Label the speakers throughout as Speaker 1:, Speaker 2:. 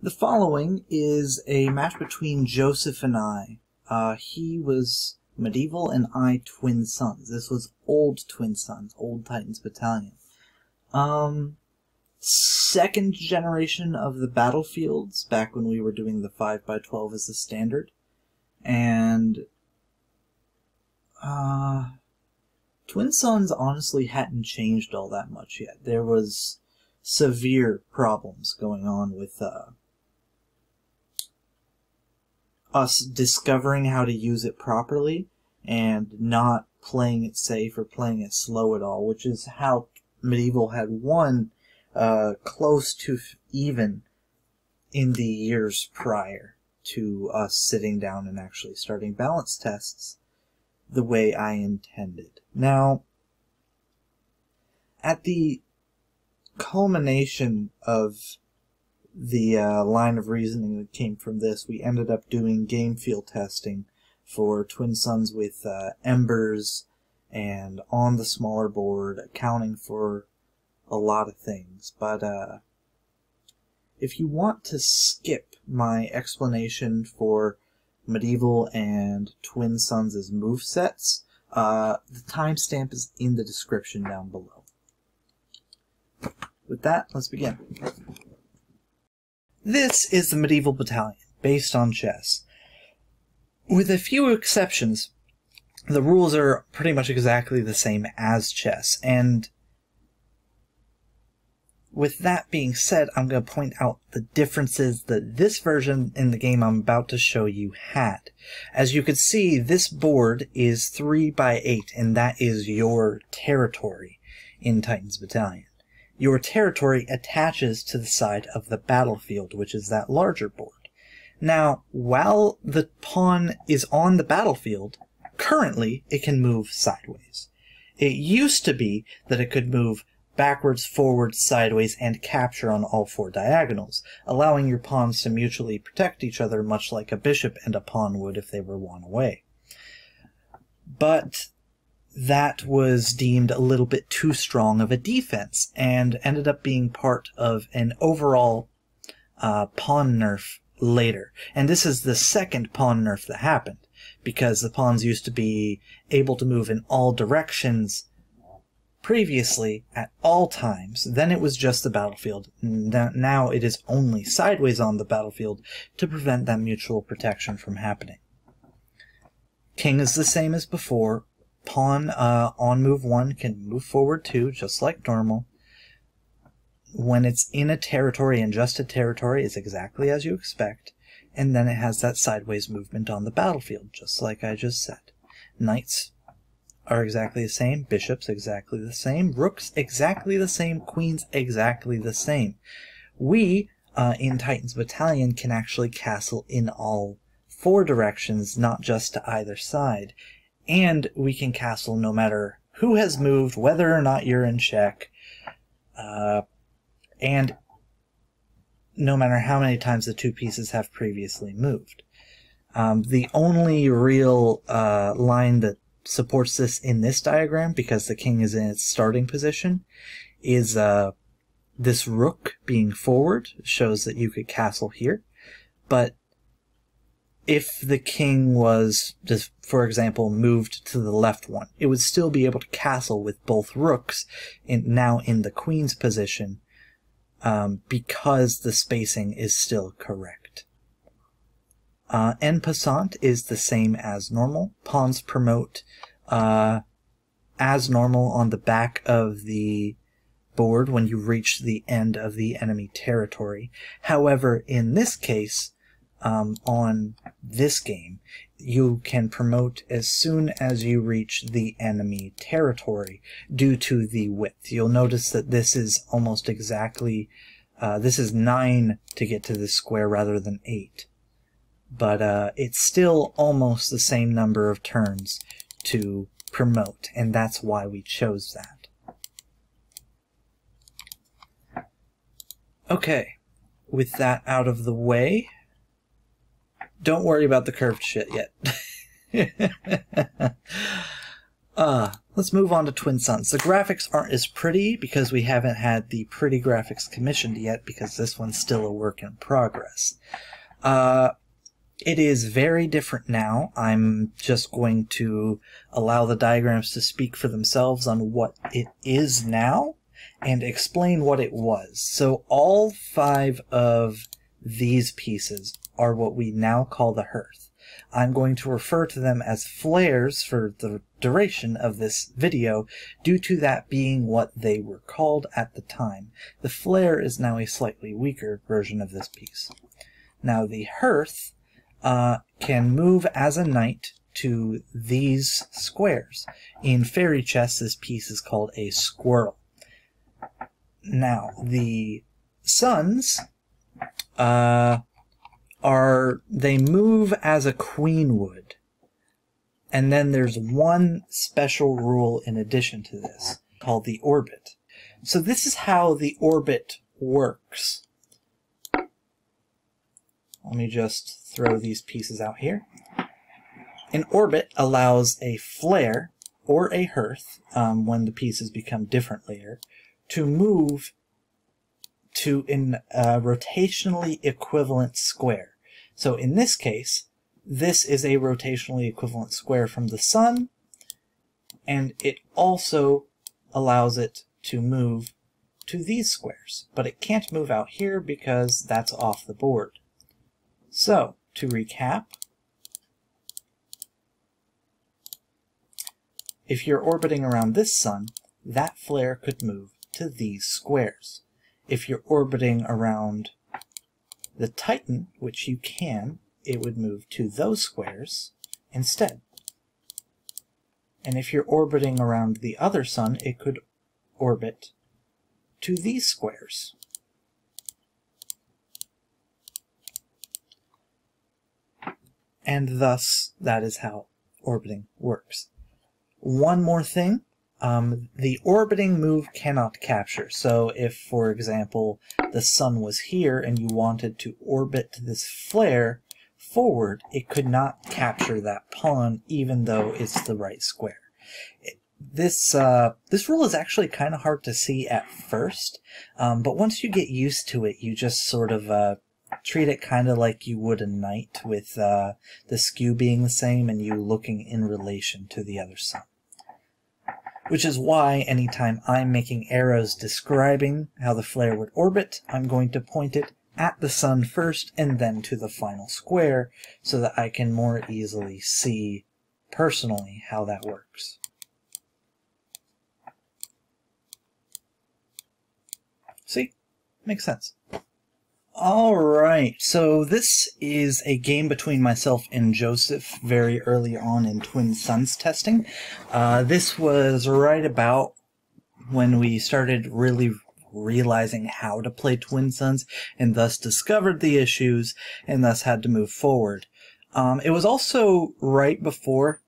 Speaker 1: The following is a match between Joseph and I. Uh, he was medieval and I Twin Suns. This was old Twin Suns, old Titans Battalion. Um, second generation of the battlefields, back when we were doing the 5x12 as the standard. And, uh, Twin Suns honestly hadn't changed all that much yet. There was severe problems going on with, uh, us discovering how to use it properly and not playing it safe or playing it slow at all, which is how Medieval had won uh, close to even in the years prior to us sitting down and actually starting balance tests the way I intended. Now, at the culmination of the uh, line of reasoning that came from this, we ended up doing game field testing for Twin Suns with uh, embers and on the smaller board, accounting for a lot of things. But uh, if you want to skip my explanation for medieval and Twin Suns' move sets, uh, the timestamp is in the description down below. With that, let's begin. This is the medieval battalion, based on chess. With a few exceptions, the rules are pretty much exactly the same as chess, and with that being said, I'm going to point out the differences that this version in the game I'm about to show you had. As you can see, this board is 3 by 8 and that is your territory in Titans Battalion. Your territory attaches to the side of the battlefield, which is that larger board. Now, while the pawn is on the battlefield, currently it can move sideways. It used to be that it could move backwards, forwards, sideways, and capture on all four diagonals, allowing your pawns to mutually protect each other much like a bishop and a pawn would if they were one away. But that was deemed a little bit too strong of a defense and ended up being part of an overall uh, pawn nerf later. And this is the second pawn nerf that happened because the pawns used to be able to move in all directions previously at all times. Then it was just the battlefield. Now it is only sideways on the battlefield to prevent that mutual protection from happening. King is the same as before, pawn uh, on move 1 can move forward 2, just like normal. When it's in a territory and just a territory, is exactly as you expect. And then it has that sideways movement on the battlefield, just like I just said. Knights are exactly the same, bishops exactly the same, rooks exactly the same, queens exactly the same. We, uh, in Titan's Battalion, can actually castle in all four directions, not just to either side and we can castle no matter who has moved, whether or not you're in check, uh, and no matter how many times the two pieces have previously moved. Um, the only real uh, line that supports this in this diagram, because the king is in its starting position, is uh, this rook being forward, shows that you could castle here, but if the king was, just for example, moved to the left one, it would still be able to castle with both rooks in, now in the queen's position um, because the spacing is still correct. Uh, en passant is the same as normal. Pawns promote uh, as normal on the back of the board when you reach the end of the enemy territory. However, in this case, um, on this game, you can promote as soon as you reach the enemy territory due to the width. You'll notice that this is almost exactly, uh, this is 9 to get to this square rather than 8. But uh, it's still almost the same number of turns to promote, and that's why we chose that. Okay, with that out of the way, don't worry about the curved shit yet. Uh, let's move on to Twin Suns. The graphics aren't as pretty because we haven't had the pretty graphics commissioned yet because this one's still a work in progress. Uh, it is very different now. I'm just going to allow the diagrams to speak for themselves on what it is now and explain what it was. So all five of these pieces are what we now call the hearth. I'm going to refer to them as flares for the duration of this video due to that being what they were called at the time. The flare is now a slightly weaker version of this piece. Now the hearth uh, can move as a knight to these squares. In fairy chess, this piece is called a squirrel. Now, the suns uh, are they move as a queen would. And then there's one special rule in addition to this called the orbit. So this is how the orbit works. Let me just throw these pieces out here. An orbit allows a flare or a hearth, um, when the pieces become different later, to move to a uh, rotationally equivalent square. So in this case, this is a rotationally equivalent square from the sun, and it also allows it to move to these squares, but it can't move out here because that's off the board. So, to recap, if you're orbiting around this sun, that flare could move to these squares if you're orbiting around the Titan, which you can, it would move to those squares instead. And if you're orbiting around the other sun, it could orbit to these squares. And thus, that is how orbiting works. One more thing, um, the orbiting move cannot capture. So if, for example, the sun was here and you wanted to orbit this flare forward, it could not capture that pawn even though it's the right square. This uh, this rule is actually kind of hard to see at first, um, but once you get used to it, you just sort of uh, treat it kind of like you would a knight with uh, the skew being the same and you looking in relation to the other sun which is why anytime I'm making arrows describing how the flare would orbit, I'm going to point it at the sun first and then to the final square so that I can more easily see personally how that works. See? Makes sense. Alright, so this is a game between myself and Joseph very early on in Twin Suns testing. Uh, this was right about when we started really realizing how to play Twin Suns and thus discovered the issues and thus had to move forward. Um, it was also right before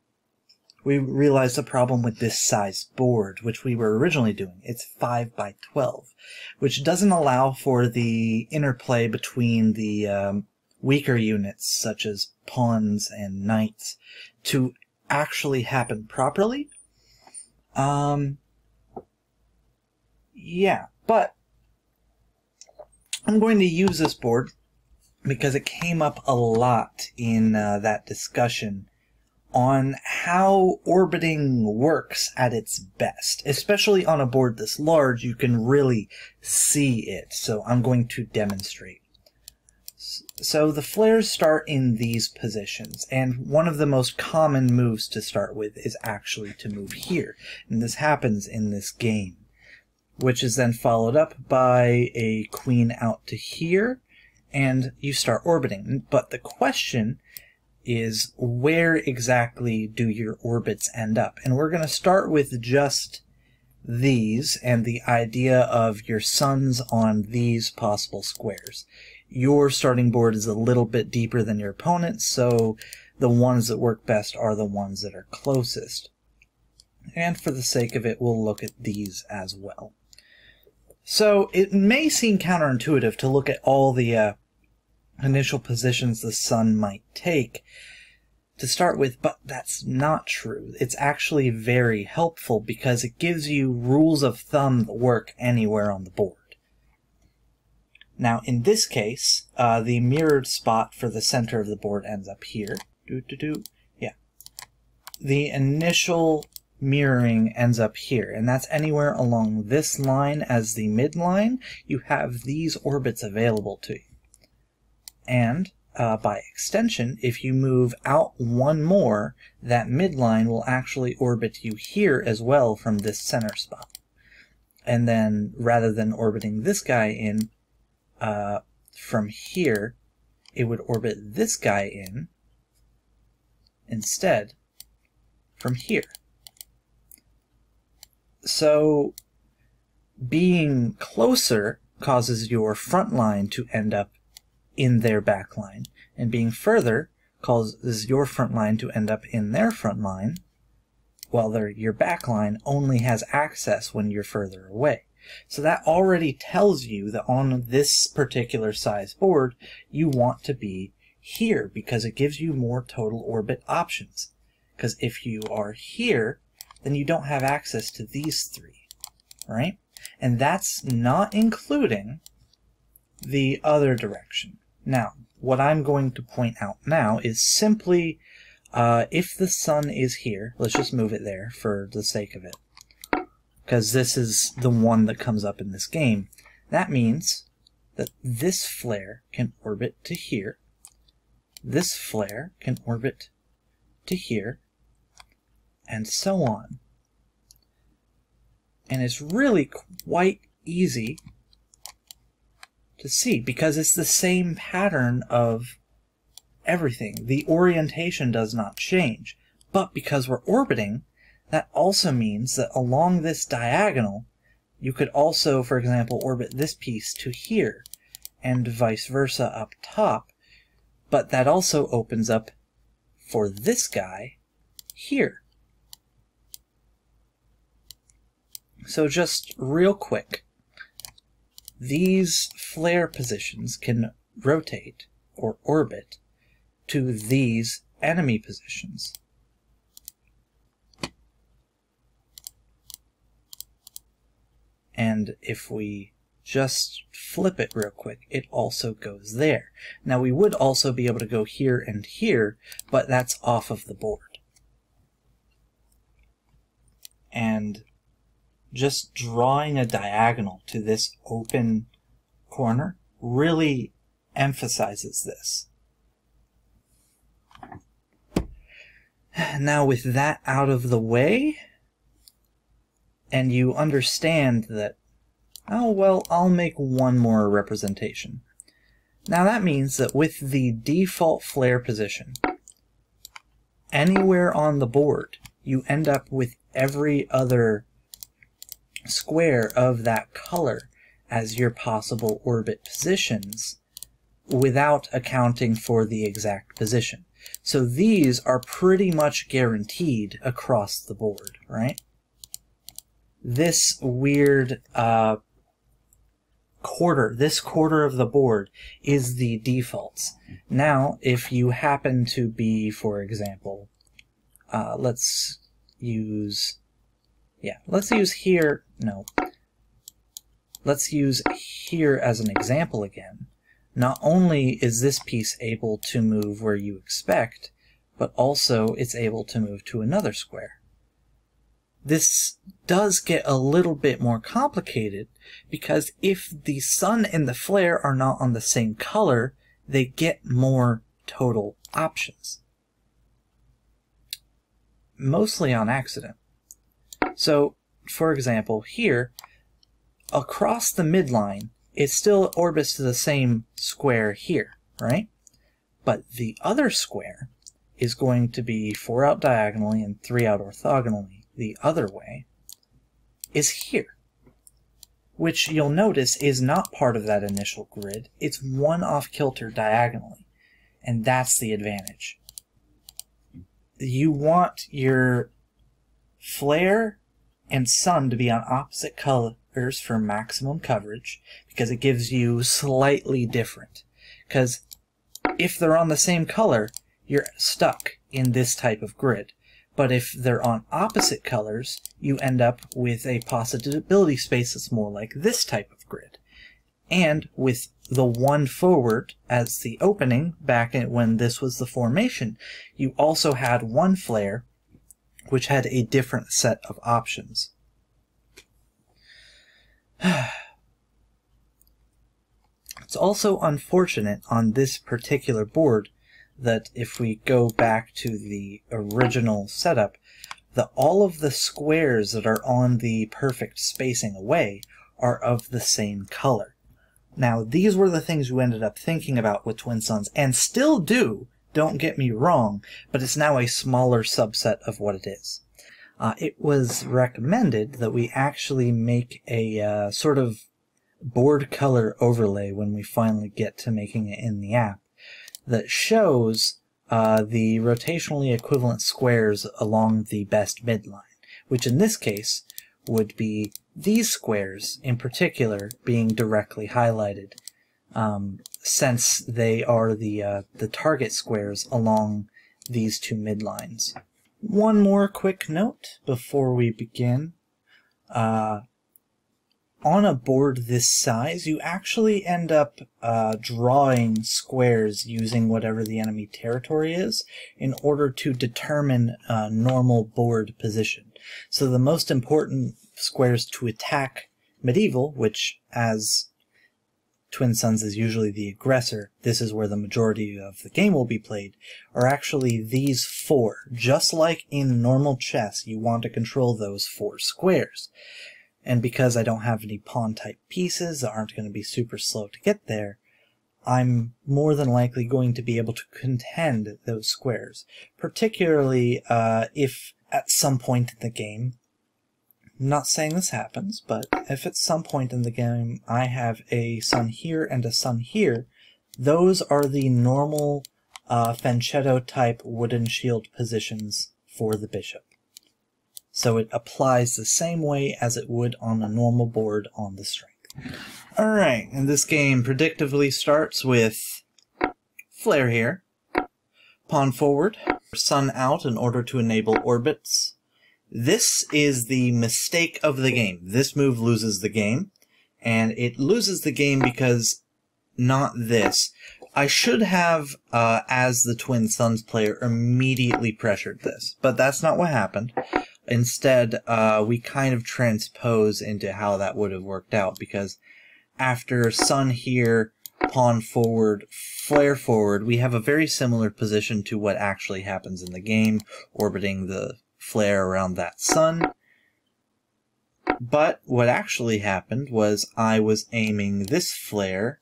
Speaker 1: we realized the problem with this size board, which we were originally doing. It's 5 by 12, which doesn't allow for the interplay between the um, weaker units, such as pawns and knights, to actually happen properly. Um, yeah, but I'm going to use this board because it came up a lot in uh, that discussion on how orbiting works at its best. Especially on a board this large, you can really see it, so I'm going to demonstrate. So the flares start in these positions, and one of the most common moves to start with is actually to move here, and this happens in this game, which is then followed up by a queen out to here, and you start orbiting. But the question is where exactly do your orbits end up? And we're going to start with just these and the idea of your suns on these possible squares. Your starting board is a little bit deeper than your opponent's, so the ones that work best are the ones that are closest. And for the sake of it, we'll look at these as well. So it may seem counterintuitive to look at all the uh, initial positions the sun might take to start with, but that's not true. It's actually very helpful because it gives you rules of thumb that work anywhere on the board. Now, in this case, uh, the mirrored spot for the center of the board ends up here. Do, do, do. Yeah. The initial mirroring ends up here, and that's anywhere along this line as the midline. You have these orbits available to you. And uh, by extension, if you move out one more, that midline will actually orbit you here as well from this center spot. And then rather than orbiting this guy in uh, from here, it would orbit this guy in instead from here. So being closer causes your front line to end up in their back line, and being further causes your front line to end up in their front line, while their, your back line only has access when you're further away. So that already tells you that on this particular size board, you want to be here because it gives you more total orbit options. Because if you are here, then you don't have access to these three, right? And that's not including the other direction. Now, what I'm going to point out now is simply uh, if the sun is here, let's just move it there for the sake of it, because this is the one that comes up in this game. That means that this flare can orbit to here, this flare can orbit to here, and so on. And it's really quite easy to see because it's the same pattern of everything. The orientation does not change. But because we're orbiting, that also means that along this diagonal, you could also, for example, orbit this piece to here, and vice versa up top, but that also opens up for this guy here. So just real quick, these flare positions can rotate or orbit to these enemy positions. And if we just flip it real quick, it also goes there. Now we would also be able to go here and here, but that's off of the board. And just drawing a diagonal to this open corner really emphasizes this. Now with that out of the way, and you understand that, oh well, I'll make one more representation. Now that means that with the default flare position, anywhere on the board, you end up with every other square of that color as your possible orbit positions without accounting for the exact position. So these are pretty much guaranteed across the board, right? This weird uh, quarter, this quarter of the board is the defaults. Now, if you happen to be, for example, uh, let's use yeah, let's use here, no. Let's use here as an example again. Not only is this piece able to move where you expect, but also it's able to move to another square. This does get a little bit more complicated because if the sun and the flare are not on the same color, they get more total options. Mostly on accident. So, for example, here, across the midline, it still orbits to the same square here, right? But the other square is going to be 4 out diagonally and 3 out orthogonally the other way, is here. Which you'll notice is not part of that initial grid. It's one off kilter diagonally. And that's the advantage. You want your flare and sun to be on opposite colors for maximum coverage because it gives you slightly different. Because if they're on the same color, you're stuck. in this type of grid. But if they're on opposite colors, you end up with a possibility space that's more like this type of grid. And with the one forward as the opening back when this was the formation, you also had one flare which had a different set of options. it's also unfortunate on this particular board that if we go back to the original setup, that all of the squares that are on the perfect spacing away are of the same color. Now, these were the things we ended up thinking about with Twin Suns, and still do, don't get me wrong, but it's now a smaller subset of what it is. Uh, it was recommended that we actually make a uh, sort of board color overlay when we finally get to making it in the app that shows uh, the rotationally equivalent squares along the best midline, which in this case would be these squares in particular being directly highlighted, um, since they are the uh, the target squares along these two midlines. One more quick note before we begin. Uh, on a board this size, you actually end up uh, drawing squares using whatever the enemy territory is in order to determine a normal board position. So the most important squares to attack medieval, which as Twin Suns is usually the aggressor, this is where the majority of the game will be played, are actually these four. Just like in normal chess, you want to control those four squares. And because I don't have any pawn type pieces that aren't going to be super slow to get there, I'm more than likely going to be able to contend those squares. Particularly uh, if at some point in the game, Not saying this happens, but if at some point in the game I have a sun here and a sun here, those are the normal uh, type wooden shield positions for the bishop so it applies the same way as it would on a normal board on the strength. Alright, and this game predictively starts with flare here, pawn forward, sun out in order to enable orbits. This is the mistake of the game. This move loses the game, and it loses the game because not this. I should have, uh, as the Twin Suns player, immediately pressured this, but that's not what happened. Instead, uh, we kind of transpose into how that would have worked out because after sun here, pawn forward, flare forward, we have a very similar position to what actually happens in the game, orbiting the flare around that sun. But what actually happened was I was aiming this flare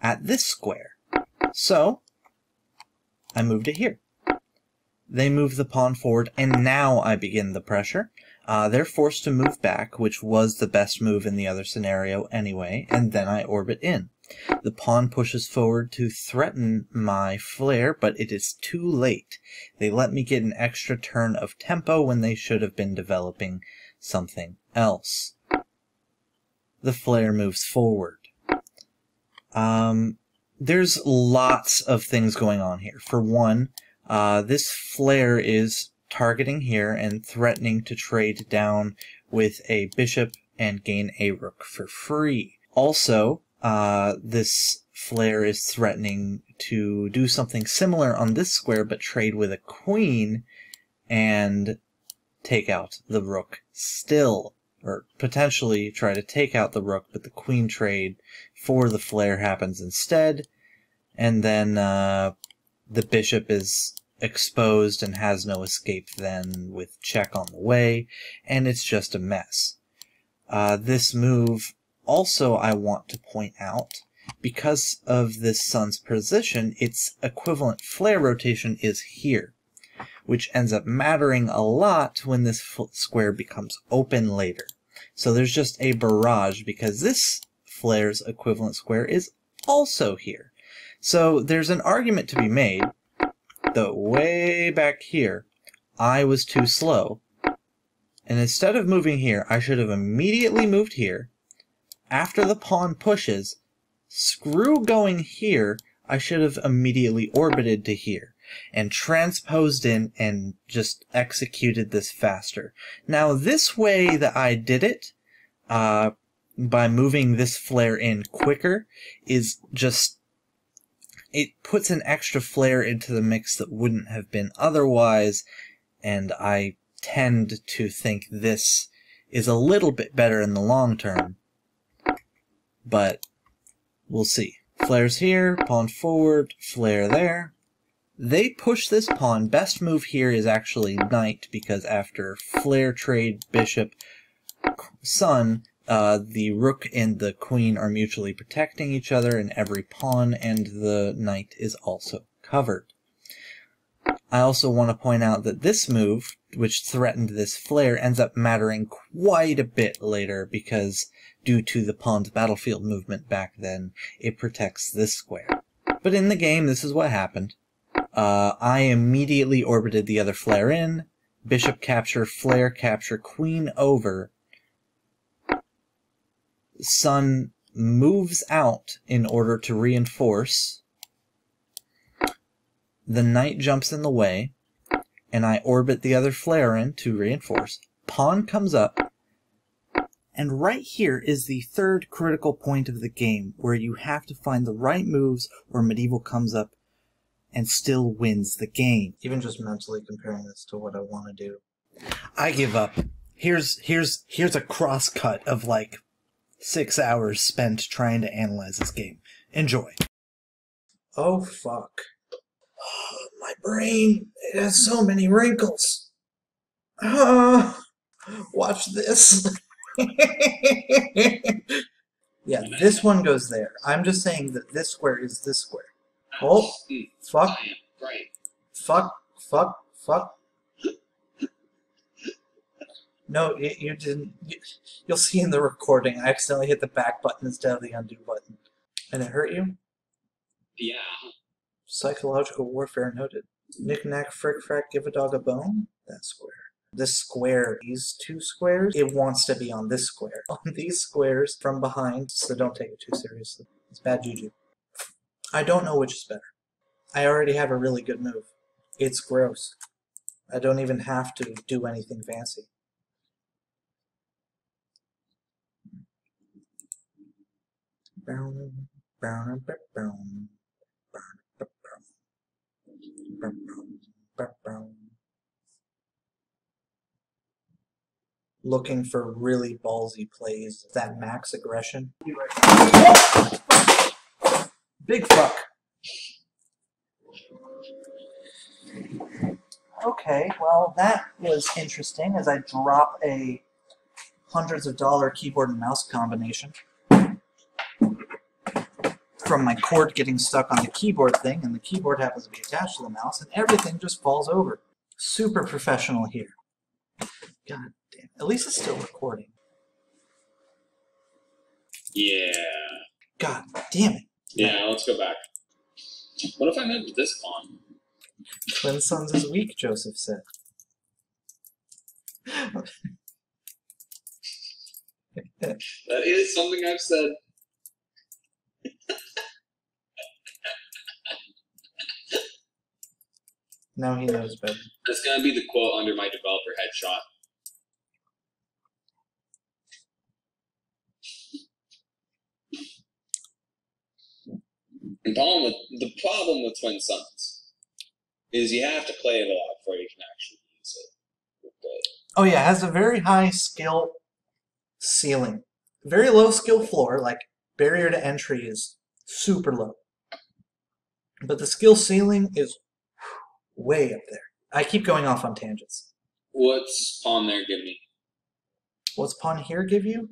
Speaker 1: at this square. So, I moved it here. They move the pawn forward, and now I begin the pressure. Uh, they're forced to move back, which was the best move in the other scenario anyway, and then I orbit in. The pawn pushes forward to threaten my flare, but it is too late. They let me get an extra turn of tempo when they should have been developing something else. The flare moves forward. Um, there's lots of things going on here. For one, uh, this flare is targeting here and threatening to trade down with a bishop and gain a rook for free. Also, uh, this flare is threatening to do something similar on this square, but trade with a queen and take out the rook still, or potentially try to take out the rook, but the queen trade for the flare happens instead, and then uh, the bishop is exposed and has no escape then with check on the way, and it's just a mess. Uh, this move also I want to point out, because of this sun's position, its equivalent flare rotation is here, which ends up mattering a lot when this square becomes open later. So there's just a barrage because this flare's equivalent square is also here. So there's an argument to be made that way back here, I was too slow. And instead of moving here, I should have immediately moved here. After the pawn pushes, screw going here, I should have immediately orbited to here. and transposed in and just executed this faster. Now this way that I did it, uh, by moving this flare in quicker, is just it puts an extra flare into the mix that wouldn't have been otherwise, and I tend to think this is a little bit better in the long term. But we'll see. Flares here, pawn forward, flare there. They push this pawn. Best move here is actually knight, because after flare trade, bishop, sun, uh, the rook and the queen are mutually protecting each other, and every pawn and the knight is also covered. I also want to point out that this move, which threatened this flare, ends up mattering quite a bit later because due to the pawn's battlefield movement back then, it protects this square. But in the game, this is what happened. Uh, I immediately orbited the other flare in, bishop capture, flare capture, queen over, Sun moves out in order to reinforce. The knight jumps in the way, and I orbit the other flare in to reinforce. Pawn comes up, and right here is the third critical point of the game, where you have to find the right moves or medieval comes up and still wins the game. Even just mentally comparing this to what I want to do. I give up. Here's here's here's a cross cut of like six hours spent trying to analyze this game. Enjoy. Oh, fuck. Oh, my brain, it has so many wrinkles. Uh, watch this. yeah, this one goes there. I'm just saying that this square is this square. Oh, fuck. Fuck, fuck, fuck. No, you, you didn't. You, will see in the recording, I accidentally hit the back button instead of the undo button. And it hurt you?
Speaker 2: Yeah.
Speaker 1: Psychological warfare noted. Knick knack, frick frack, give a dog a bone? That square. This square, these two squares, it wants to be on this square. On these squares from behind, so don't take it too seriously. It's bad juju. I don't know which is better. I already have a really good move. It's gross. I don't even have to do anything fancy. Looking for really ballsy plays. That max aggression. Big fuck. Okay, well that was interesting as I drop a hundreds of dollar keyboard and mouse combination from my cord getting stuck on the keyboard thing, and the keyboard happens to be attached to the mouse, and everything just falls over. Super professional here. God damn. At least it's still recording.
Speaker 2: Yeah.
Speaker 1: God damn it.
Speaker 2: Yeah, let's go back. What if I moved this pawn?
Speaker 1: Twin Suns is weak, Joseph said.
Speaker 2: that is something I've said.
Speaker 1: Now he knows better.
Speaker 2: That's gonna be the quote under my developer headshot. The problem with the problem with Twin Suns is you have to play it a lot before you can actually use it.
Speaker 1: Oh yeah, it has a very high skill ceiling. Very low skill floor, like barrier to entry is super low. But the skill ceiling is way up there. I keep going off on tangents.
Speaker 2: what's pawn there give me?
Speaker 1: What's pawn here give you?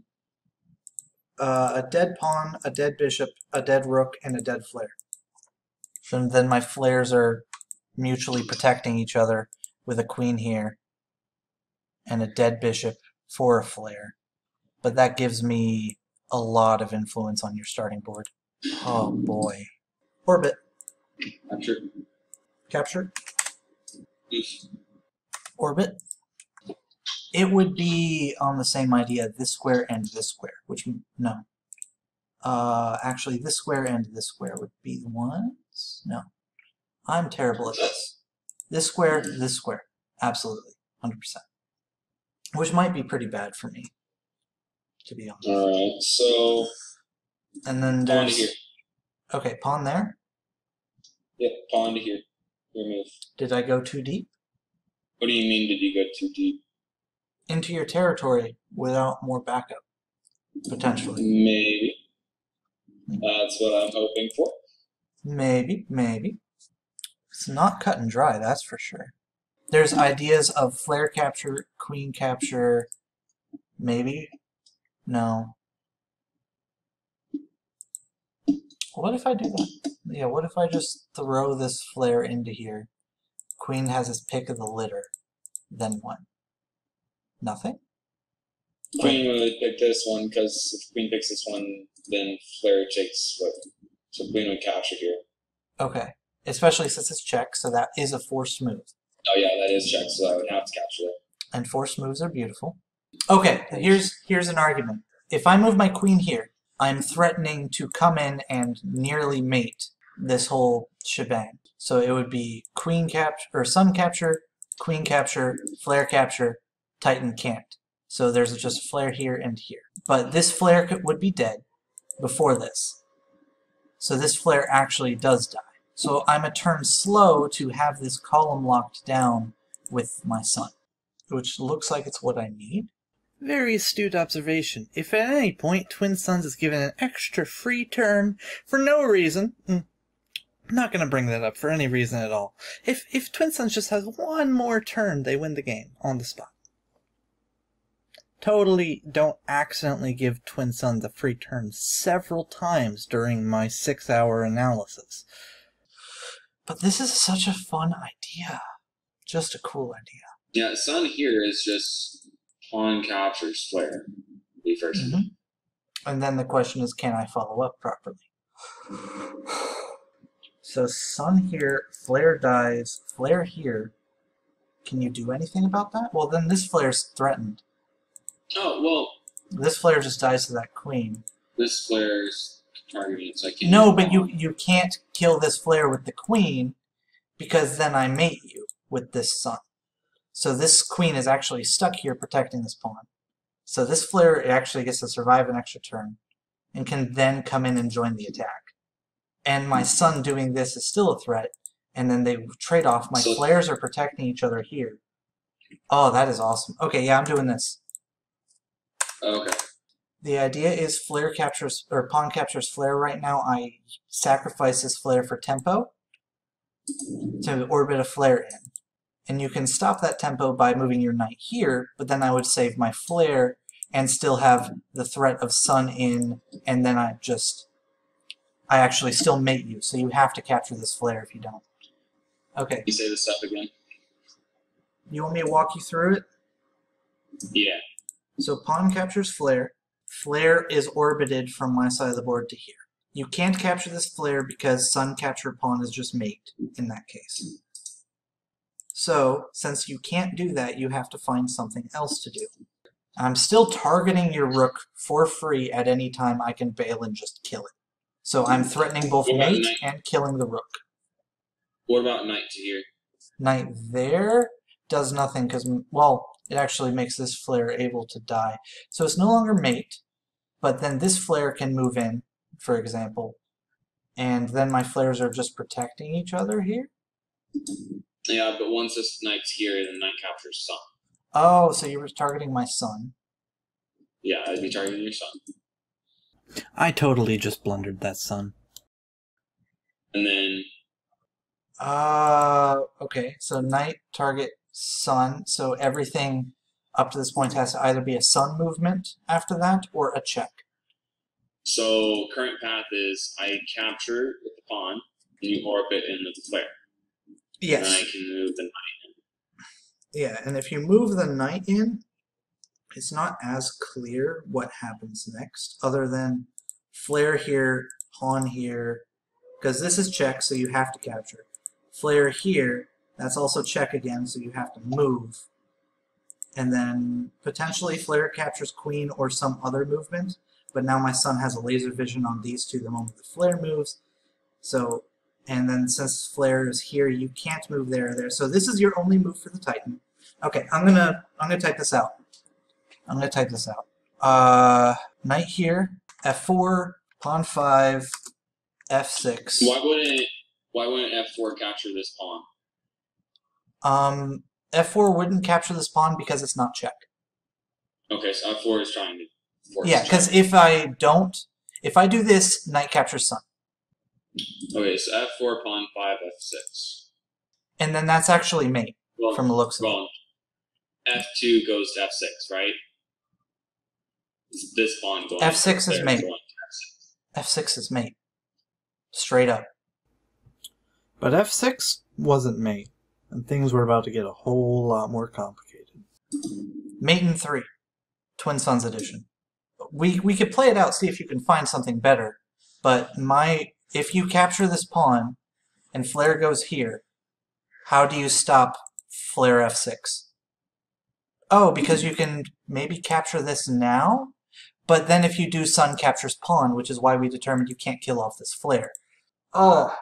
Speaker 1: Uh, a dead pawn, a dead bishop, a dead rook, and a dead flare. So then my flares are mutually protecting each other with a queen here and a dead bishop for a flare. But that gives me a lot of influence on your starting board. Oh boy. Orbit.
Speaker 2: Capture.
Speaker 1: Capture. Orbit. It would be on the same idea, this square and this square, which, no. Uh, actually, this square and this square would be the ones? No. I'm terrible at this. This square, this square. Absolutely. 100%. Which might be pretty bad for me, to be honest.
Speaker 2: Alright, so
Speaker 1: And then
Speaker 2: pawn to here.
Speaker 1: Okay, pawn there.
Speaker 2: Yep, pawn to here. Your move.
Speaker 1: Did I go too deep?
Speaker 2: What do you mean did you go too deep?
Speaker 1: Into your territory without more backup, potentially.
Speaker 2: Maybe. Hmm. That's what I'm hoping for.
Speaker 1: Maybe, maybe. It's not cut and dry, that's for sure. There's ideas of flare capture, queen capture, maybe. No. What if I do that? Yeah, what if I just throw this flare into here? Queen has his pick of the litter. Then what? Nothing?
Speaker 2: Queen would pick this one because if Queen picks this one, then Flare takes what? So Queen would capture here.
Speaker 1: Okay. Especially since it's check, so that is a forced move.
Speaker 2: Oh yeah, that is check, so I would have to capture that.
Speaker 1: and forced moves are beautiful. Okay, here's here's an argument. If I move my queen here, I'm threatening to come in and nearly mate this whole shebang. So it would be queen capture or sun capture, queen capture, flare capture, titan can't. So there's just a flare here and here. But this flare could, would be dead before this. So this flare actually does die. So I'm a turn slow to have this column locked down with my sun which looks like it's what I need. Very astute observation. If at any point Twin Suns is given an extra free turn for no reason, mm, I'm not going to bring that up for any reason at all. If if Twin Suns just has one more turn, they win the game on the spot. Totally don't accidentally give Twin Suns a free turn several times during my six hour analysis. But this is such a fun idea. Just a cool idea.
Speaker 2: Yeah, Sun here is just pawn captures Flare. The 1st
Speaker 1: Mhm. And then the question is, can I follow up properly? So sun here, flare dies, flare here. Can you do anything about that? Well, then this flare's threatened.
Speaker 2: Oh well,
Speaker 1: This flare just dies to that queen.
Speaker 2: this Flare's targeting, so I can't.
Speaker 1: No, but you you can't kill this flare with the queen because then I mate you with this sun. So this queen is actually stuck here protecting this pawn. So this flare actually gets to survive an extra turn and can then come in and join the attack. And my hmm. sun doing this is still a threat, and then they trade off. My
Speaker 2: So-
Speaker 1: flares are protecting each other here. Oh, that is awesome. Okay, yeah, I'm doing this.
Speaker 2: Oh, okay.
Speaker 1: The idea is flare captures or pawn captures flare right now. I sacrifice this flare for tempo to orbit a flare in. And you can stop that tempo by moving your knight here, but then I would save my flare and still have the threat of sun in, and then I just I actually still mate you, so you have to capture this flare if you don't. Okay,
Speaker 2: You say this up again.
Speaker 1: you want me to walk you through it?
Speaker 2: Yeah.
Speaker 1: So pawn captures flare. Flare is orbited from my side of the board to here. You can't capture this flare because sun capture pawn is just mate in that case. So, since you can't do that, you have to find something else to do. I'm still targeting your rook for free at any time I can bail and just kill it. So I'm threatening both mate
Speaker 2: knight?
Speaker 1: and killing the rook.
Speaker 2: What about knight to here?
Speaker 1: Knight there does nothing because, well, it actually makes this flare able to die. So it's no longer mate, but then this flare can move in, for example. And then my flares are just protecting each other here.
Speaker 2: Yeah, but once this knight's here, then knight captures Sun.
Speaker 1: Oh, so you were targeting my sun.
Speaker 2: Yeah, I'd be targeting your Sun.
Speaker 1: I totally just blundered that sun.
Speaker 2: And then
Speaker 1: Uh, okay. So knight target sun. So everything up to this point has to either be a sun movement after that or a check.
Speaker 2: So current path is I capture with the pawn, and you orbit in with the flare. And I can move the knight.
Speaker 1: Yeah, and if you move the knight in, it's not as clear what happens next, other than flare here, pawn here, because this is check, so you have to capture. Flare here, that's also check again, so you have to move. And then potentially flare captures queen or some other movement, but now my sun has a laser vision on these two the moment the flare moves, so And then since Flare is here, you can't move there there. So this is your only move for the Titan. Okay, I'm gonna I'm gonna type this out. I'm gonna type this out. Uh, knight here, f4, pawn five, f6.
Speaker 2: Why wouldn't why wouldn't f4 capture this pawn?
Speaker 1: Um, f4 wouldn't capture this pawn because it's not check.
Speaker 2: Okay, so f4 is trying to.
Speaker 1: Yeah, because if I don't, if I do this, knight captures sun.
Speaker 2: Okay, so f4, pawn 5, f6.
Speaker 1: And then that's actually mate, well, from the looks of well,
Speaker 2: it. f2 goes to f6, right? This pawn going
Speaker 1: f6 is mate. F6 is mate. Straight up. But f6 wasn't mate, and things were about to get a whole lot more complicated. Mate in 3, Twin Suns Edition. We, we could play it out, see if you can find something better, but my if you capture this pawn and flare goes here, how do you stop flare f6? Oh, because you can maybe capture this now? But then if you do sun captures pawn, which is why we determined you can't kill off this flare. Oh.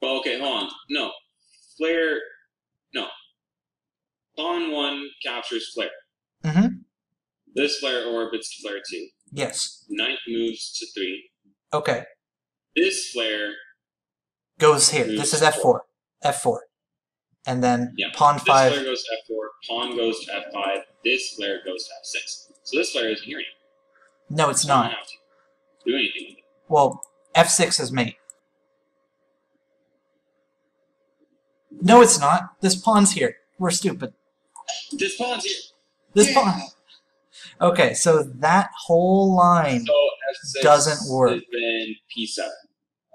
Speaker 2: Well, okay, hold on. No. Flare, no. Pawn 1 captures flare.
Speaker 1: Mm-hmm.
Speaker 2: This flare orbits to flare 2.
Speaker 1: Yes.
Speaker 2: Knight moves to 3.
Speaker 1: Okay.
Speaker 2: This flare
Speaker 1: goes here. This is f4. F4. And then
Speaker 2: yeah.
Speaker 1: pawn
Speaker 2: this
Speaker 1: 5.
Speaker 2: This flare goes to f4. Pawn goes to f5. This flare goes to f6. So this flare isn't here anymore.
Speaker 1: No, it's so not.
Speaker 2: do anything with it.
Speaker 1: Well, f6 is mate. No, it's not. This pawn's here. We're stupid.
Speaker 2: This pawn's here.
Speaker 1: This yeah. pawn. Okay, so that whole line
Speaker 2: so
Speaker 1: doesn't work. Has
Speaker 2: been P7.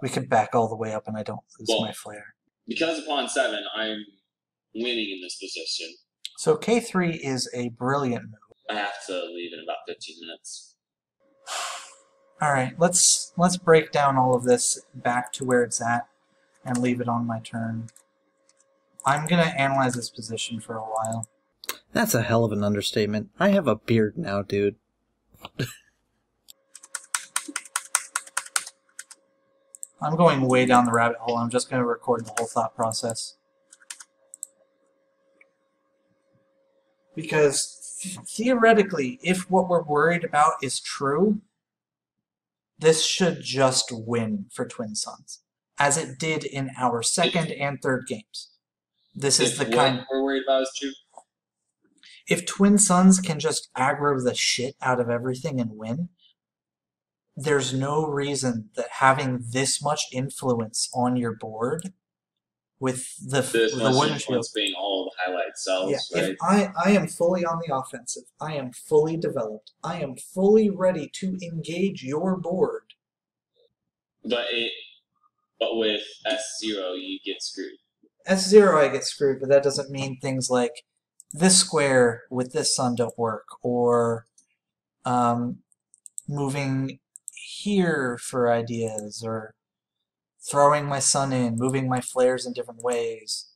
Speaker 1: We can back all the way up and I don't lose well, my flare.
Speaker 2: Because of pawn 7, I'm winning in this position.
Speaker 1: So K3 is a brilliant move.
Speaker 2: I have to leave in about 15 minutes.
Speaker 1: All right, let's let's break down all of this back to where it's at and leave it on my turn. I'm going to analyze this position for a while. That's a hell of an understatement. I have a beard now, dude. I'm going way down the rabbit hole. I'm just going to record the whole thought process. Because theoretically, if what we're worried about is true, this should just win for Twin Suns, as it did in our second and third games. This is the kind
Speaker 2: we're worried about is true
Speaker 1: if Twin Suns can just aggro the shit out of everything and win, there's no reason that having this much influence on your board with the
Speaker 2: this
Speaker 1: the
Speaker 2: wooden shield being all the highlight cells. Yeah, right?
Speaker 1: if I I am fully on the offensive, I am fully developed, I am fully ready to engage your board.
Speaker 2: But it, but with S zero, you get screwed.
Speaker 1: S zero, I get screwed, but that doesn't mean things like this square with this sun don't work, or um, moving here for ideas, or throwing my sun in, moving my flares in different ways.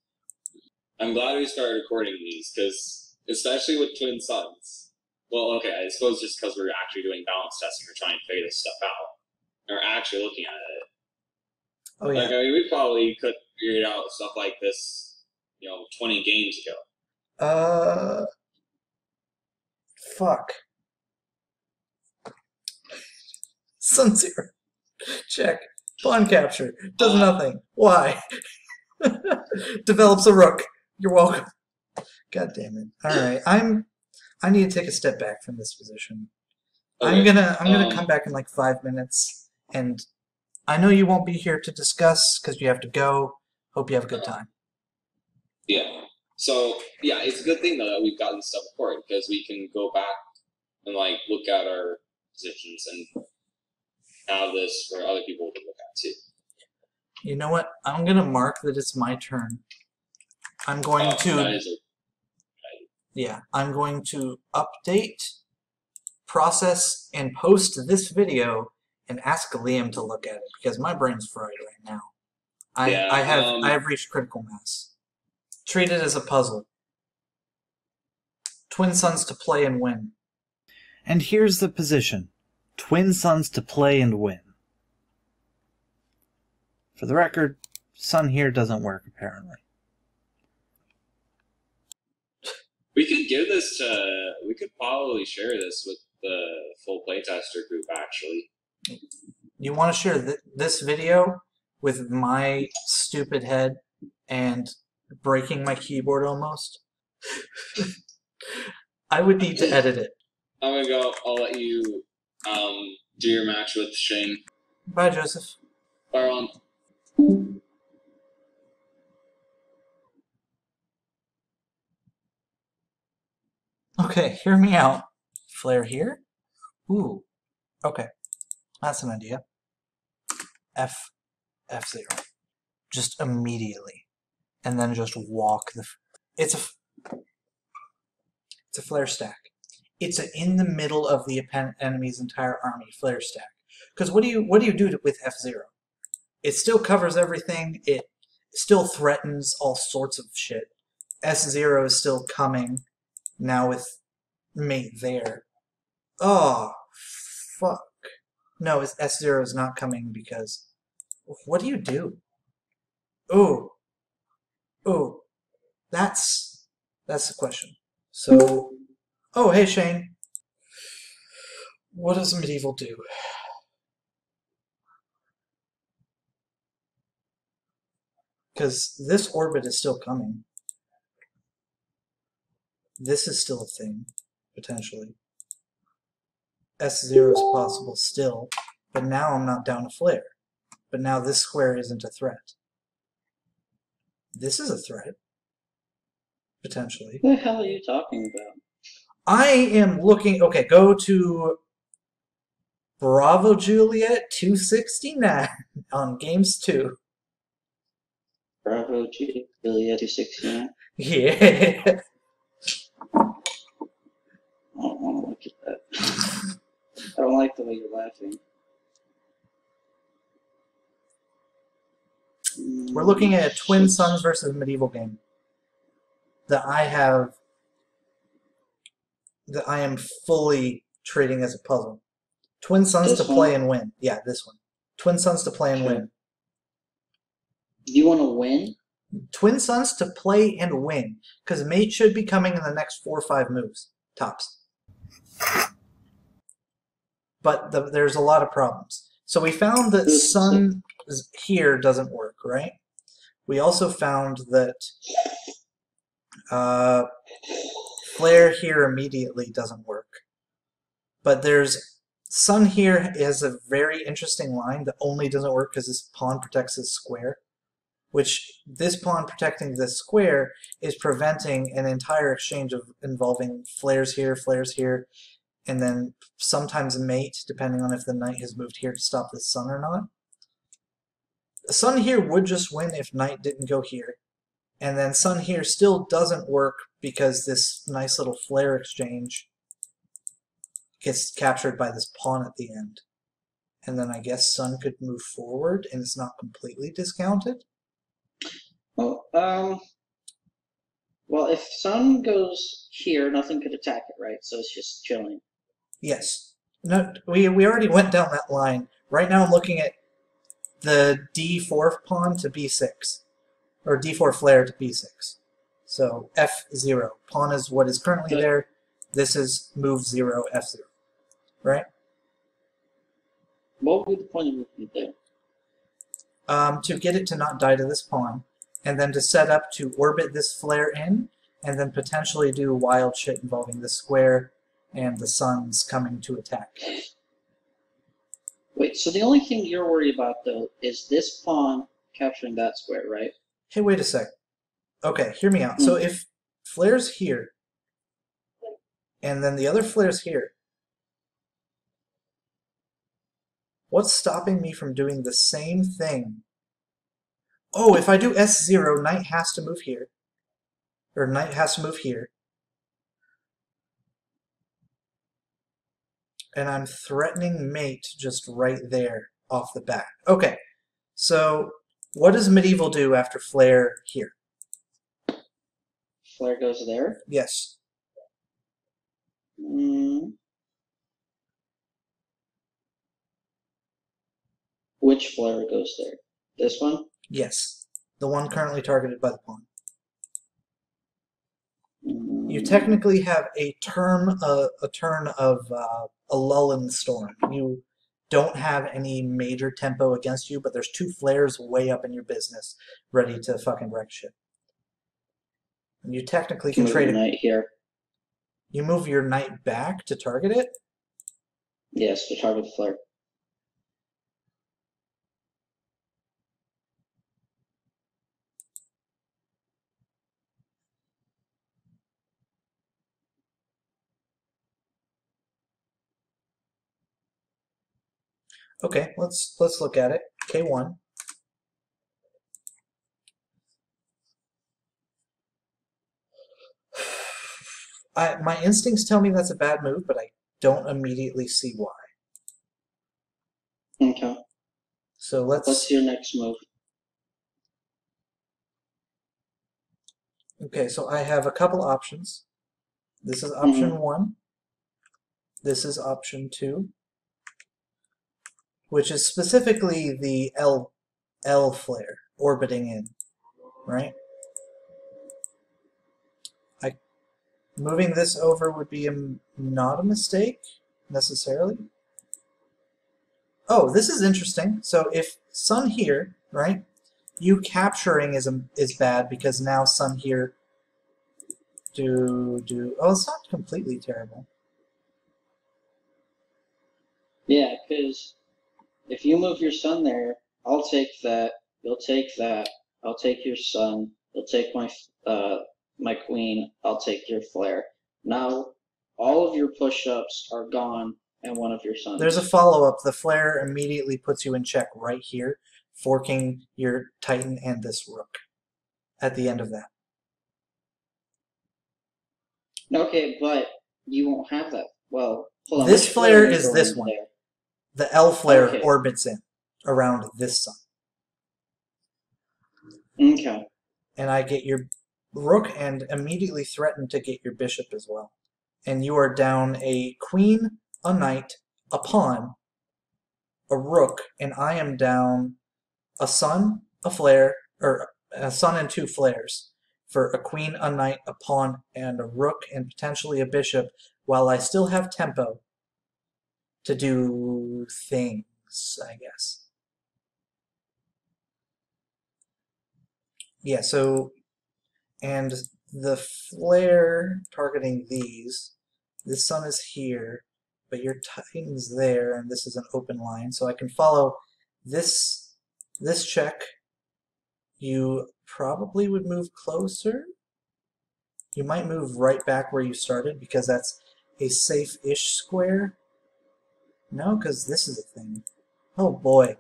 Speaker 2: I'm glad we started recording these, because especially with twin suns. Well, okay, I suppose just because we're actually doing balance testing, we're trying to figure this stuff out, or actually looking at it.
Speaker 1: Oh yeah.
Speaker 2: Like, I mean, we probably could figure out stuff like this, you know, 20 games ago.
Speaker 1: Uh, fuck. Sun Zero. Check. Pawn capture. Does nothing. Why? Develops a rook. You're welcome. God damn it. Alright, I'm I need to take a step back from this position. Okay. I'm gonna I'm gonna um, come back in like five minutes and I know you won't be here to discuss because you have to go. Hope you have a good time.
Speaker 2: Yeah. So yeah, it's a good thing though that we've gotten stuff recorded because we can go back and like look at our positions and have this for other people to look at too.
Speaker 1: You know what? I'm gonna mark that it's my turn. I'm going oh, to. A, yeah, I'm going to update, process, and post this video and ask Liam to look at it because my brain's fried right now. I, yeah, I have um, I have reached critical mass. Treat it as a puzzle. Twin suns to play and win. And here's the position. Twin suns to play and win. For the record, Sun here doesn't work apparently.
Speaker 2: We could give this to. We could probably share this with the full playtester group. Actually,
Speaker 1: You want to share th- this video with my stupid head and breaking my keyboard almost? I would need to edit it.
Speaker 2: I'm gonna go. I'll let you um, do your match with Shane.
Speaker 1: Bye, Joseph.
Speaker 2: Fire on.
Speaker 1: Okay, hear me out. Flare here. Ooh. Okay. That's an idea. F F zero. Just immediately. And then just walk the it's a it's a flare stack. It's a in the middle of the enemy's entire army flare stack. Because what do you what do you do to, with F zero? It still covers everything. It still threatens all sorts of shit. S zero is still coming now with mate there. Oh, fuck. No, it's S zero is not coming because. What do you do? Oh, oh, that's that's the question. So, oh hey Shane, what does medieval do? Because this orbit is still coming. This is still a thing, potentially. S0 is possible still, but now I'm not down a flare. But now this square isn't a threat. This is a threat, potentially.
Speaker 3: What the hell are you talking about?
Speaker 1: I am looking. Okay, go to Bravo Juliet 269 on Games 2.
Speaker 3: Bravo Juliet 269.
Speaker 1: Yeah.
Speaker 3: I don't want to look at that. I don't like the way you're laughing.
Speaker 1: We're looking at a Twin Suns versus Medieval game that I have that I am fully treating as a puzzle. Twin Suns
Speaker 3: This
Speaker 1: to play
Speaker 3: one?
Speaker 1: and win. Yeah, this one. Twin Suns to play and
Speaker 3: Sure.
Speaker 1: win.
Speaker 3: You want to win?
Speaker 1: Twin Suns to play and win because mate should be coming in the next four or five moves tops. But the, there's a lot of problems. So we found that. Sun here doesn't work, right? We also found that uh, Flare here immediately doesn't work. But there's Sun here has a very interesting line that only doesn't work because this pawn protects this square. Which this pawn protecting this square is preventing an entire exchange of involving flares here, flares here, and then sometimes mate, depending on if the knight has moved here to stop the sun or not. Sun here would just win if knight didn't go here. And then sun here still doesn't work because this nice little flare exchange gets captured by this pawn at the end. And then I guess sun could move forward and it's not completely discounted.
Speaker 3: Well, um. Well, if Sun goes here, nothing could attack it, right? So it's just chilling.
Speaker 1: Yes. No, we we already went down that line. Right now I'm looking at the D4 pawn to B6. Or D4 flare to B6. So F0. Pawn is what is currently there. This is move 0, F0. Right?
Speaker 3: What would the pawn of movement there?
Speaker 1: Um, to get it to not die to this pawn. And then to set up to orbit this flare in. And then potentially do wild shit involving the square and the suns coming to attack.
Speaker 3: Wait, so the only thing you're worried about though is this pawn capturing that square, right?
Speaker 1: Hey, wait a sec. Okay, hear me out. So mm-hmm. if flare's here, and then the other flare's here, what's stopping me from doing the same thing? Oh, if I do S0, knight has to move here. Or knight has to move here. And I'm threatening mate just right there off the bat. Okay, so what does medieval do after flare here?
Speaker 3: Flare goes there.
Speaker 1: Yes.
Speaker 3: Mm. Which flare goes there? This one?
Speaker 1: Yes. The one currently targeted by the pawn. You
Speaker 3: Mm,
Speaker 1: technically have a term, uh, a turn of uh, a lull in the storm. You don't have any major tempo against you, but there's two flares way up in your business, ready to fucking wreck shit. And you technically can
Speaker 3: move
Speaker 1: trade it.
Speaker 3: knight here.
Speaker 1: You move your knight back to target it.
Speaker 3: Yes, to target the flare.
Speaker 1: Okay, let's let's look at it. K1. I my instincts tell me that's a bad move, but I don't immediately see why.
Speaker 3: Okay.
Speaker 1: So let's
Speaker 3: What's your next move?
Speaker 1: Okay, so I have a couple options. This is option
Speaker 3: Mm-hmm.
Speaker 1: one. This is option two, which is specifically the L L flare orbiting in, right? I moving this over would be a, not a mistake necessarily. Oh, this is interesting. So if Sun here, right? You capturing is a, is bad because now Sun here do do oh it's not completely terrible.
Speaker 3: Yeah, because if you move your sun there, I'll take that. You'll take that. I'll take your sun. You'll take my uh my queen. I'll take your flare. Now all of your push-ups are gone, and one of your suns.
Speaker 1: There's a follow up. The flare immediately puts you in check right here, forking your Titan and this rook at the end of that.
Speaker 3: Okay, but you won't have that. Well, hold on.
Speaker 1: This flare is this one.
Speaker 3: there?
Speaker 1: The L flare
Speaker 3: Okay.
Speaker 1: orbits in around this sun.
Speaker 3: Okay.
Speaker 1: And I get your rook and immediately threaten to get your bishop as well. And you are down a queen, a knight, a pawn, a rook, and I am down a sun, a flare, or a sun and two flares for a queen, a knight, a pawn, and a rook, and potentially a bishop, while I still have tempo to do things, I guess. Yeah, so, and the flare targeting these, the sun is here, but your titan's there, and this is an open line, so I can follow this, this check. You probably would move closer. You might move right back where you started, because that's a safe-ish square. No, because this is a thing. Oh boy.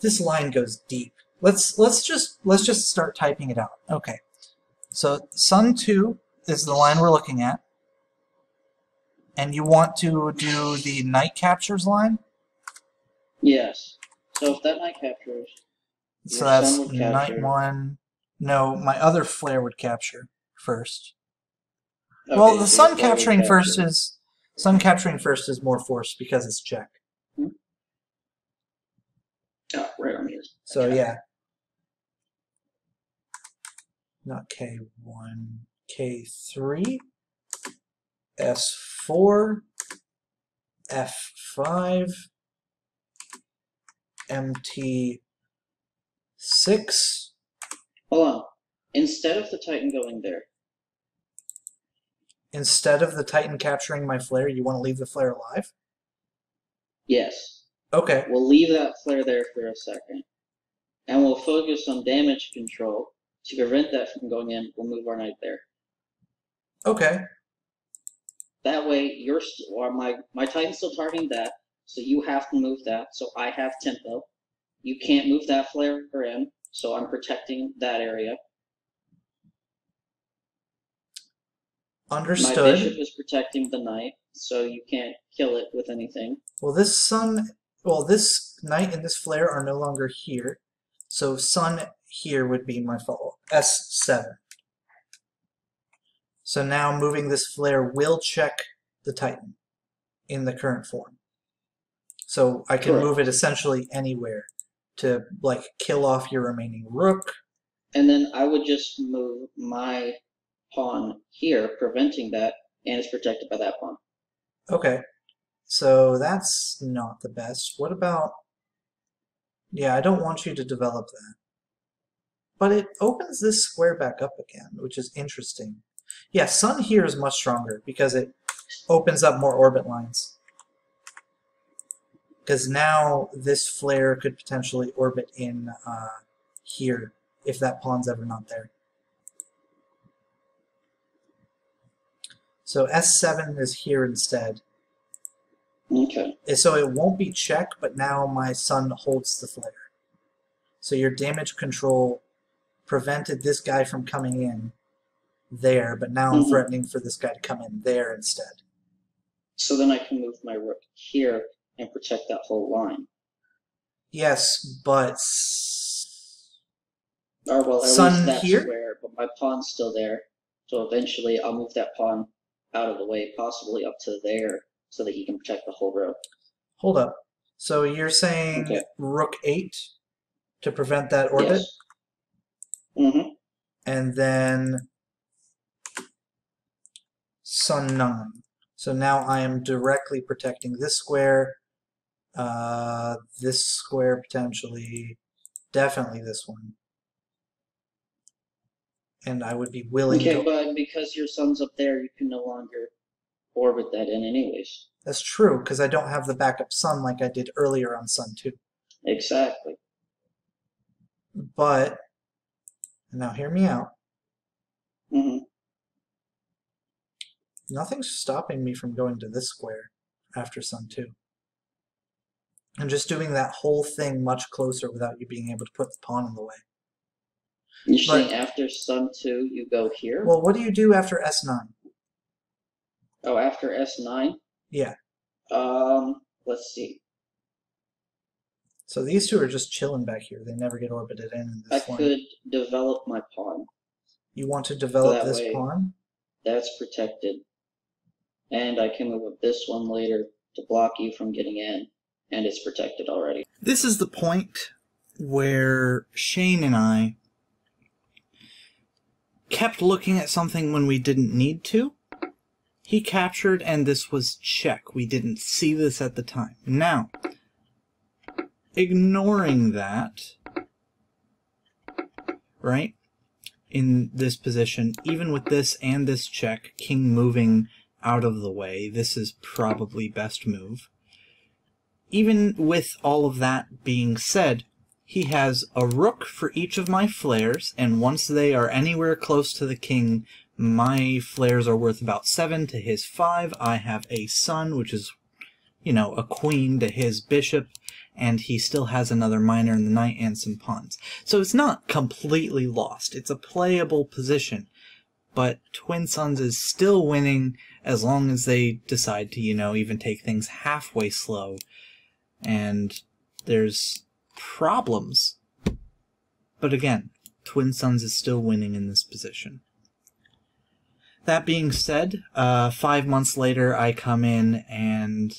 Speaker 1: This line goes deep. Let's let's just let's just start typing it out. Okay. So Sun 2 is the line we're looking at. And you want to do the knight captures line?
Speaker 3: Yes. So if that knight captures,
Speaker 1: So that's knight
Speaker 3: capture.
Speaker 1: 1. No, my other flare would capture first.
Speaker 3: okay,
Speaker 1: well, the
Speaker 3: so
Speaker 1: sun capturing first is sun capturing first is more force because it's check.
Speaker 3: Oh, right on me.
Speaker 1: So yeah. Not K1, K3, S4, F5, MT6.
Speaker 3: Hold on. Instead of the Titan going there,
Speaker 1: Instead of the Titan capturing my flare, you want to leave the flare alive?
Speaker 3: yes,
Speaker 1: Okay.
Speaker 3: we'll leave that flare there for a second, and we'll focus on damage control to prevent that from going in. We'll move our knight there.
Speaker 1: Okay.
Speaker 3: That way, you're st- or my my Titan's still targeting that, so you have to move that. So I have tempo. You can't move that flare in, so I'm protecting that area. My bishop is protecting the knight, so you can't kill it with anything.
Speaker 1: Well, this sun, well, this knight and this flare are no longer here. So sun here would be my follow S7. So now moving this flare will check the Titan in the current form. So I can
Speaker 3: Correct.
Speaker 1: move it essentially anywhere to like kill off your remaining rook
Speaker 3: and then I would just move my pawn here, preventing that, and it's protected by that pawn.
Speaker 1: Okay. So that's not the best. What about... Yeah, I don't want you to develop that. But it opens this square back up again, which is interesting. Yeah, sun here is much stronger because it opens up more orbit lines. Because now this flare could potentially orbit in uh, here if that pawn's ever not there. So S7 is here instead.
Speaker 3: Okay.
Speaker 1: So it won't be check, but now my sun holds the flare. So your damage control prevented this guy from coming in there, but now I'm
Speaker 3: Mhm.
Speaker 1: threatening for this guy to come in there instead.
Speaker 3: So then I can move my rook here and protect that whole line.
Speaker 1: Yes, but
Speaker 3: Or well,
Speaker 1: Sun
Speaker 3: that
Speaker 1: here?
Speaker 3: square, but my pawn's still there. So eventually I'll move that pawn out of the way, possibly up to there, so that he can protect the whole row.
Speaker 1: hold up. So you're saying
Speaker 3: Okay.
Speaker 1: rook 8 to prevent that orbit,
Speaker 3: Yes. Mm-hmm.
Speaker 1: and then sun 9. So now I am directly protecting this square, uh, this square potentially, definitely this one. And I would be willing
Speaker 3: Okay,
Speaker 1: to
Speaker 3: but because your sun's up there, you can no longer orbit that in anyways.
Speaker 1: That's true, because I don't have the backup sun like I did earlier on Sun 2.
Speaker 3: Exactly.
Speaker 1: But, now hear me out,
Speaker 3: hmm
Speaker 1: nothing's stopping me from going to this square after Sun 2. I'm just doing that whole thing much closer without you being able to put the pawn in the way.
Speaker 3: You're
Speaker 1: But-
Speaker 3: saying after sun two, you go here?
Speaker 1: Well, what do you do after S9?
Speaker 3: oh, after S9?
Speaker 1: Yeah,
Speaker 3: Um, let's see.
Speaker 1: so these two are just chilling back here. They never get orbited in in
Speaker 3: I
Speaker 1: this one.
Speaker 3: could develop my pawn.
Speaker 1: You want to develop
Speaker 3: that
Speaker 1: this
Speaker 3: way-
Speaker 1: pawn?
Speaker 3: That's protected. And I can move up this one later to block you from getting in, and it's protected already.
Speaker 1: This is the point where Shane and I kept looking at something when we didn't need to. He captured, and this was check. We didn't see this at the time. Now, ignoring that, right, in this position, even with this and this check, king moving out of the way, this is probably best move even with all of that being said, he has a rook for each of my flares, and once they are anywhere close to the king, my flares are worth about seven to his five. I have a sun, which is, you know, a queen to his bishop, and he still has another minor in the knight and some pawns. So it's not completely lost. It's a playable position. But Twin Suns is still winning as long as they decide to, you know, even take things halfway slow and there's problems. But again, Twin Suns is still winning in this position. That being said, uh, five months later, I come in and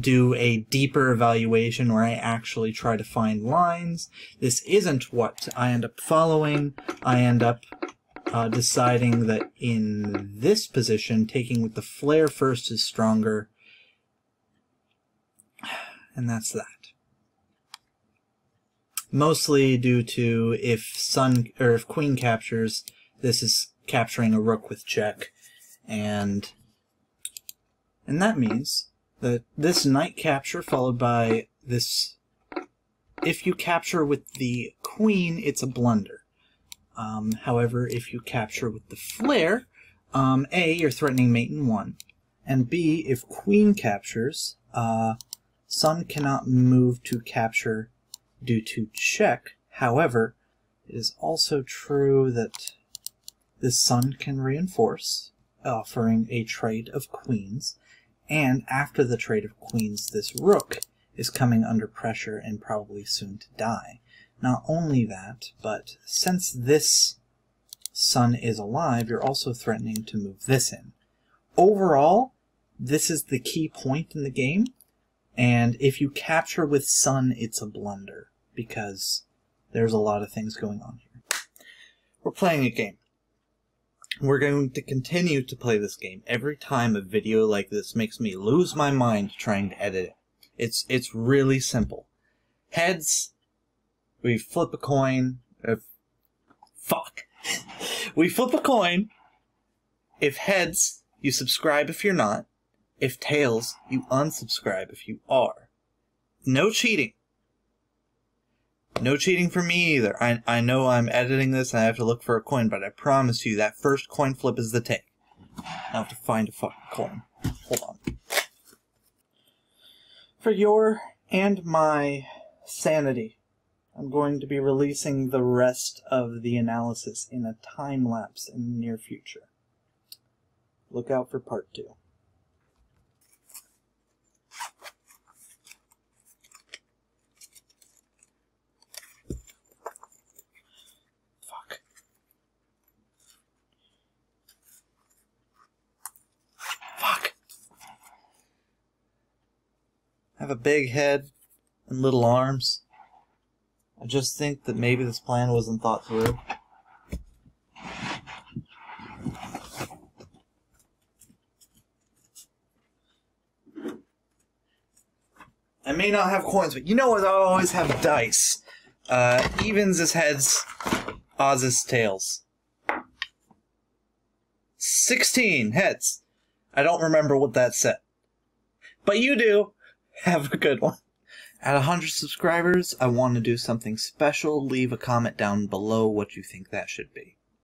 Speaker 1: do a deeper evaluation where I actually try to find lines. This isn't what I end up following. I end up uh, deciding that in this position, taking with the flare first is stronger and that's that. Mostly due to if sun or if queen captures, this is capturing a rook with check, and and that means that this knight capture followed by this. If you capture with the queen, it's a blunder. Um, however, if you capture with the flare, um, A, you're threatening mate in one, and B, if queen captures, uh, Sun cannot move to capture due to check. However, it is also true that this Sun can reinforce, offering a trade of queens, and after the trade of queens, this Rook is coming under pressure and probably soon to die. Not only that, but since this Sun is alive, you're also threatening to move this in. Overall, this is the key point in the game, and if you capture with Sun, it's a blunder, because there's a lot of things going on here. we're playing a game. We're going to continue to play this game every time a video like this makes me lose my mind trying to edit it. It's it's really simple. Heads, we flip a coin. If, fuck. we flip a coin. If heads, you subscribe if you're not. If tails, you unsubscribe if you are. No cheating. No cheating for me either. I, I know I'm editing this and I have to look for a coin, but I promise you that first coin flip is the take. I have to find a fucking coin. Hold on. For your and my sanity, I'm going to be releasing the rest of the analysis in a time lapse in the near future. Look out for part two. Fuck. Fuck. I have a big head and little arms. I just think that maybe this plan wasn't thought through. I may not have coins, but you know what? I always have dice. Uh, evens is heads, odds is tails. 16 heads. I don't remember what that said. But you do. Have a good one. At 100 subscribers, I want to do something special. Leave a comment down below what you think that should be.